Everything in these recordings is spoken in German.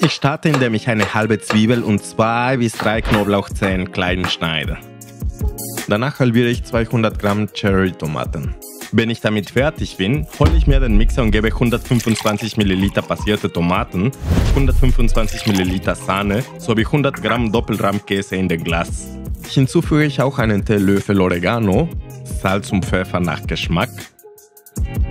Ich starte, indem ich eine halbe Zwiebel und zwei bis drei Knoblauchzehen klein schneide. Danach halbiere ich 200 Gramm Cherry-Tomaten. Wenn ich damit fertig bin, hole ich mir den Mixer und gebe 125 ml passierte Tomaten, 125 ml Sahne sowie 100 Gramm Doppelrahmkäse in den Glas. Hinzufüge ich auch einen Teelöffel Oregano, Salz und Pfeffer nach Geschmack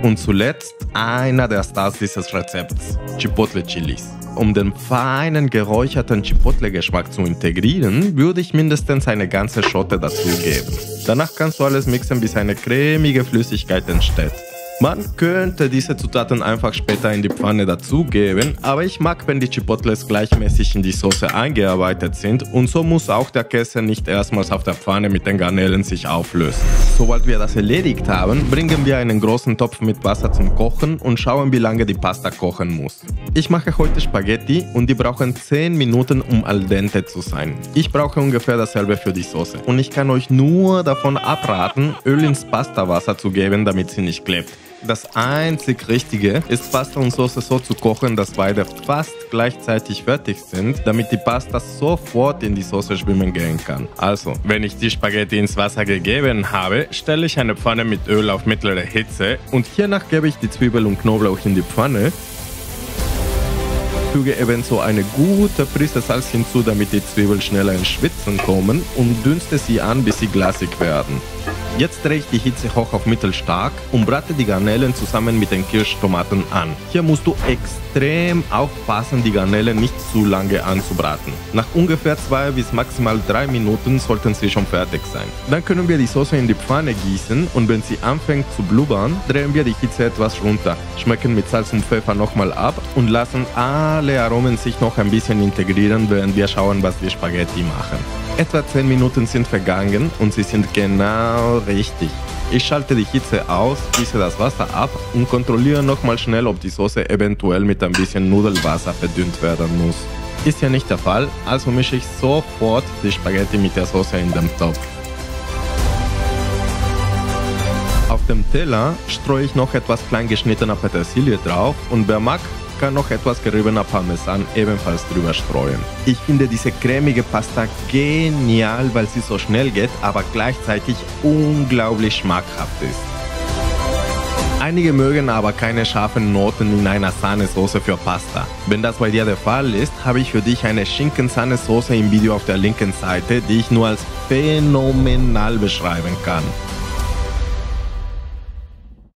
und zuletzt einer der Stars dieses Rezepts, Chipotle Chilis. Um den feinen geräucherten Chipotle-Geschmack zu integrieren, würde ich mindestens eine ganze Schote dazugeben. Danach kannst du alles mixen, bis eine cremige Flüssigkeit entsteht. Man könnte diese Zutaten einfach später in die Pfanne dazugeben, aber ich mag, wenn die Chipotles gleichmäßig in die Soße eingearbeitet sind und so muss auch der Käse nicht erstmals auf der Pfanne mit den Garnelen sich auflösen. Sobald wir das erledigt haben, bringen wir einen großen Topf mit Wasser zum Kochen und schauen, wie lange die Pasta kochen muss. Ich mache heute Spaghetti und die brauchen 10 Minuten, um al dente zu sein. Ich brauche ungefähr dasselbe für die Soße und ich kann euch nur davon abraten, Öl ins Pastawasser zu geben, damit sie nicht klebt. Das einzig Richtige ist Pasta und Soße so zu kochen, dass beide fast gleichzeitig fertig sind, damit die Pasta sofort in die Soße schwimmen gehen kann. Also, wenn ich die Spaghetti ins Wasser gegeben habe, stelle ich eine Pfanne mit Öl auf mittlere Hitze und hiernach gebe ich die Zwiebel und Knoblauch in die Pfanne füge ebenso eine gute Prise Salz hinzu, damit die Zwiebeln schneller ins Schwitzen kommen und dünste sie an, bis sie glasig werden. Jetzt drehe ich die Hitze hoch auf mittelstark und brate die Garnelen zusammen mit den Kirschtomaten an. Hier musst du extrem aufpassen, die Garnelen nicht zu lange anzubraten. Nach ungefähr zwei bis maximal drei Minuten sollten sie schon fertig sein. Dann können wir die Soße in die Pfanne gießen und wenn sie anfängt zu blubbern, drehen wir die Hitze etwas runter, schmecken mit Salz und Pfeffer nochmal ab und lassen alle Aromen sich noch ein bisschen integrieren, während wir schauen, was wir Spaghetti machen. Etwa 10 Minuten sind vergangen und sie sind genau richtig. Ich schalte die Hitze aus, gieße das Wasser ab und kontrolliere nochmal schnell, ob die Soße eventuell mit ein bisschen Nudelwasser verdünnt werden muss. Ist ja nicht der Fall, also mische ich sofort die Spaghetti mit der Soße in dem Topf. Auf dem Teller streue ich noch etwas klein geschnittener Petersilie drauf und wer mag, kann noch etwas geriebener Parmesan ebenfalls drüber streuen. Ich finde diese cremige Pasta genial, weil sie so schnell geht, aber gleichzeitig unglaublich schmackhaft ist. Einige mögen aber keine scharfen Noten in einer Sahnesoße für Pasta. Wenn das bei dir der Fall ist, habe ich für dich eine Schinken-Sahnesoße im Video auf der linken Seite, die ich nur als phänomenal beschreiben kann.